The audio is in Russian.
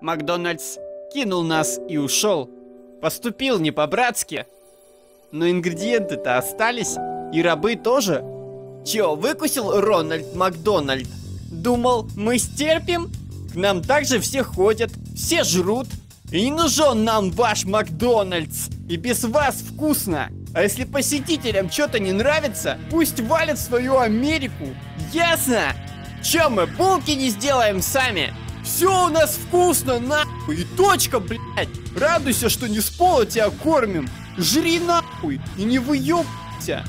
Макдональдс кинул нас и ушел. Поступил не по-братски. Но ингредиенты-то остались, и рабы тоже. Чё, выкусил Рональд Макдональд? Думал, мы стерпим? К нам также все ходят, все жрут. И не нужен нам ваш Макдональдс. И без вас вкусно. А если посетителям что-то не нравится, пусть валят свою Америку. Ясно? Чё мы булки не сделаем сами? Все у нас вкусно, нахуй, и точка, блядь. Радуйся, что не с пола тебя кормим. Жри нахуй и не выебся.